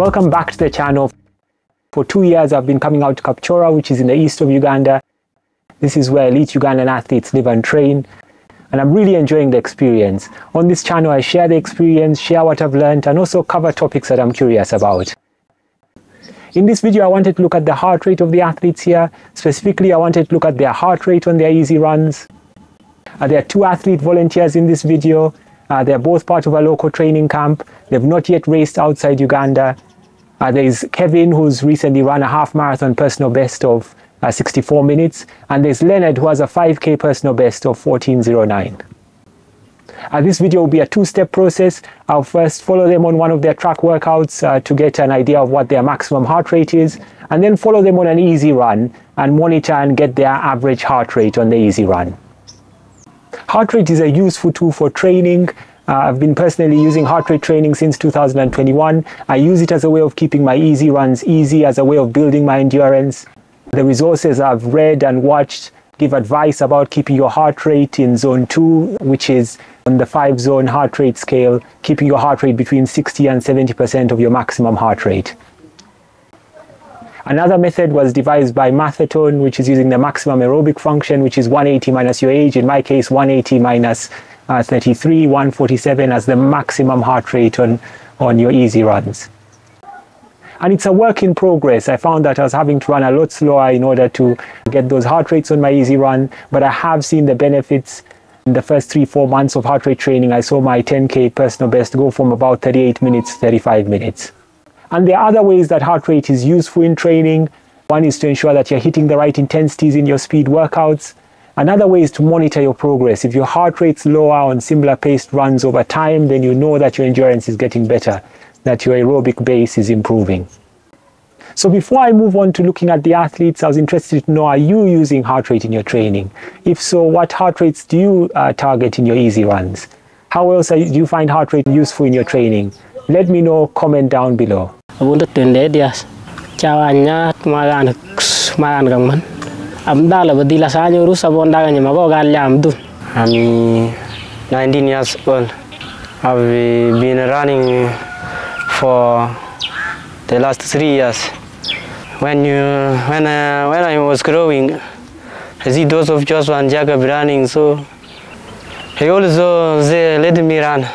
Welcome back to the channel. For two years I've been coming out to Kapchorwa which is in the east of Uganda. This is where elite Ugandan athletes live and train and I'm really enjoying the experience. On this channel I share the experience, share what I've learned and also cover topics that I'm curious about. In this video I wanted to look at the heart rate of the athletes here. Specifically I wanted to look at their heart rate on their easy runs. Uh, there are two athlete volunteers in this video. Uh, they're both part of a local training camp. They've not yet raced outside Uganda. Uh, there's Kevin, who's recently run a half marathon personal best of uh, 64 minutes. And there's Leonard, who has a 5K personal best of 1409. Uh, this video will be a two-step process. I'll first follow them on one of their track workouts uh, to get an idea of what their maximum heart rate is, and then follow them on an easy run and monitor and get their average heart rate on the easy run. Heart rate is a useful tool for training. Uh, I've been personally using heart rate training since 2021. I use it as a way of keeping my easy runs easy, as a way of building my endurance. The resources I've read and watched give advice about keeping your heart rate in zone 2, which is on the 5 zone heart rate scale, keeping your heart rate between 60 and 70% of your maximum heart rate. Another method was devised by Maffetone, which is using the maximum aerobic function, which is 180 minus your age. In my case, 180 minus, uh, 33, 147 as the maximum heart rate on, on your easy runs. And it's a work in progress. I found that I was having to run a lot slower in order to get those heart rates on my easy run, but I have seen the benefits. In the first three, four months of heart rate training, I saw my 10K personal best go from about 38 minutes, 35 minutes. And there are other ways that heart rate is useful in training. One is to ensure that you're hitting the right intensities in your speed workouts. Another way is to monitor your progress. If your heart rate's lower on similar paced runs over time, then you know that your endurance is getting better, that your aerobic base is improving. So before I move on to looking at the athletes, I was interested to know, are you using heart rate in your training? If so, what heart rates do you uh, target in your easy runs? How else you, do you find heart rate useful in your training? Let me know, comment down below. Amdala badila sanyo rusa bonda ganya mago galya amdun I'm 19 years old. I've been running for the last three years. When you, when I, when I was growing, I see those of Joshua and Jacob running, so he also they let me run.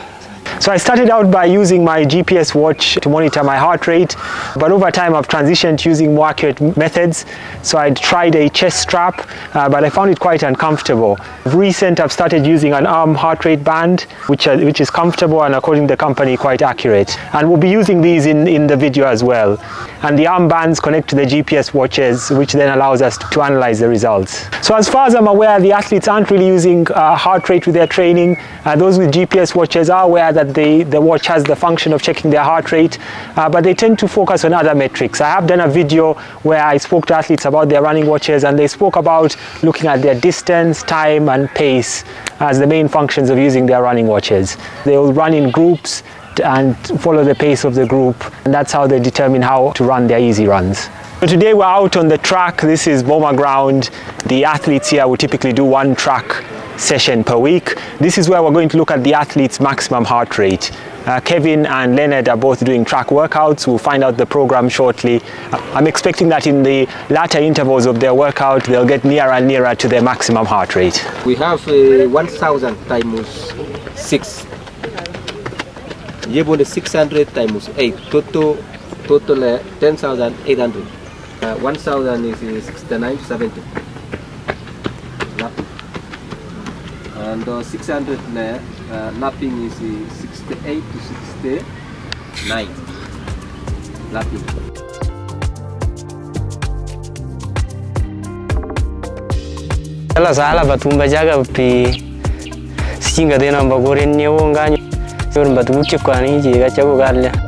So I started out by using my GPS watch to monitor my heart rate, but over time I've transitioned to using more accurate methods. So I tried a chest strap, uh, but I found it quite uncomfortable. Recent I've started using an arm heart rate band, which, which is comfortable and according to the company quite accurate. And we'll be using these in, in the video as well. And the arm bands connect to the GPS watches, which then allows us to, to analyze the results. So as far as I'm aware, the athletes aren't really using uh, heart rate with their training. Uh, those with GPS watches are aware that they, the watch has the function of checking their heart rate, uh, but they tend to focus on other metrics. I have done a video where I spoke to athletes about their running watches and they spoke about looking at their distance, time and pace as the main functions of using their running watches. They will run in groups and follow the pace of the group and that's how they determine how to run their easy runs. So today we're out on the track. This is Boma ground. The athletes here will typically do one track session per week. This is where we're going to look at the athlete's maximum heart rate. Uh, Kevin and Leonard are both doing track workouts. We'll find out the program shortly. I'm expecting that in the latter intervals of their workout, they'll get nearer and nearer to their maximum heart rate. We have uh, 1000 times 6. Yebonde 600 times 8. Total, total uh, 10,800. Uh, 1000 is uh, 69, 70. and uh, 600 net uh, lapping is 68 to 69 lapping. Ala zala batumbajaga pi singa dena mbagore newo nganyo yor mbatubuke kwani giga cyagugalya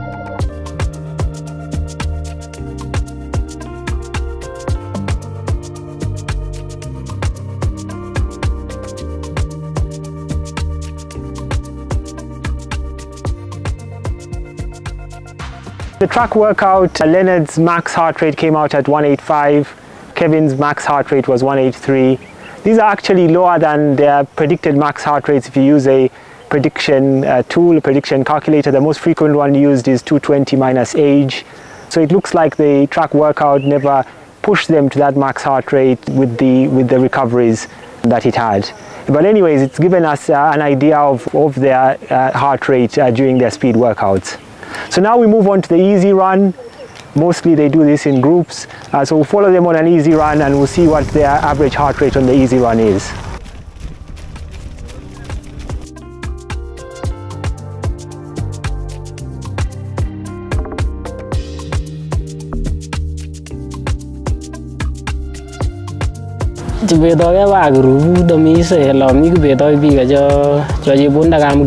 The track workout, uh, Leonard's max heart rate came out at 185, Kevin's max heart rate was 183. These are actually lower than their predicted max heart rates if you use a prediction uh, tool, prediction calculator. The most frequent one used is 220 minus age. So it looks like the track workout never pushed them to that max heart rate with the, with the recoveries that it had. But anyways, it's given us uh, an idea of, of their uh, heart rate uh, during their speed workouts. So now we move on to the easy run. Mostly they do this in groups. Uh, so we'll follow them on an easy run and we'll see what their average heart rate on the easy run is. Chubetokei wa gruput omise lomi kibetoi biik cho cho chebunde kam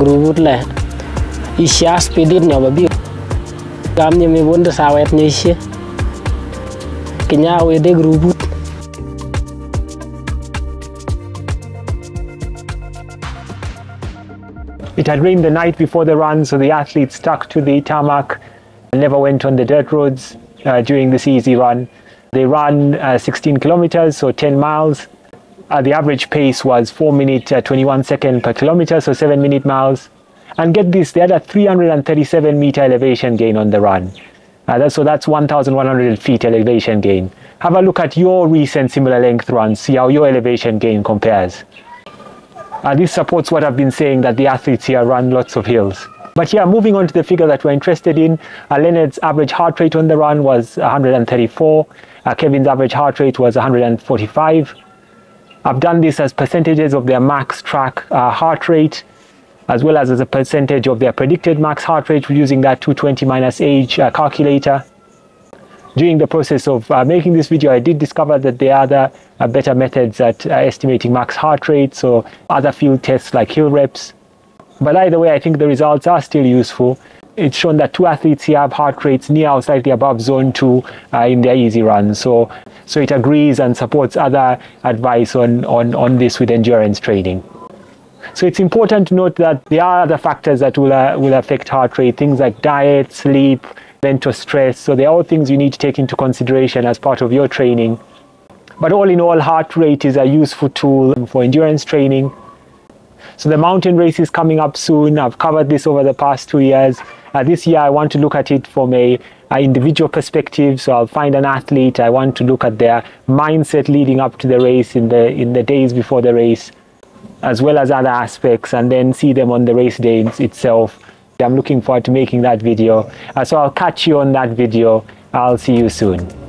kam nyemi bunde sawet kinyawete gruput It had rained the night before the run, so the athletes stuck to the tarmac and never went on the dirt roads uh, during this easy run. They ran uh, 16 kilometers, so 10 miles. Uh, the average pace was 4 minute uh, 21 second per kilometer, so 7 minute miles. And get this, they had a 337 meter elevation gain on the run. Uh, so that's 1,100 feet elevation gain. Have a look at your recent similar length runs, see how your elevation gain compares. Uh, this supports what I've been saying that the athletes here run lots of hills. But yeah, moving on to the figure that we're interested in, uh, Leonard's average heart rate on the run was 134. Uh, Kevin's average heart rate was 145. I've done this as percentages of their max track uh, heart rate, as well as as a percentage of their predicted max heart rate using that 220 minus age uh, calculator. During the process of uh, making this video, I did discover that there are other uh, better methods at uh, estimating max heart rate, so other field tests like hill reps. But either way, I think the results are still useful. It's shown that two athletes here have heart rates near or slightly above zone two uh, in their easy run. So, so it agrees and supports other advice on, on, on this with endurance training. So it's important to note that there are other factors that will, uh, will affect heart rate, things like diet, sleep, mental stress. So they're all things you need to take into consideration as part of your training. But all in all, heart rate is a useful tool for endurance training. So the mountain race is coming up soon. I've covered this over the past two years. Uh, this year, I want to look at it from a, a, individual perspective. So I'll find an athlete. I want to look at their mindset leading up to the race in the in the days before the race, as well as other aspects, and then see them on the race day itself. I'm looking forward to making that video. Uh, so I'll catch you on that video. I'll see you soon.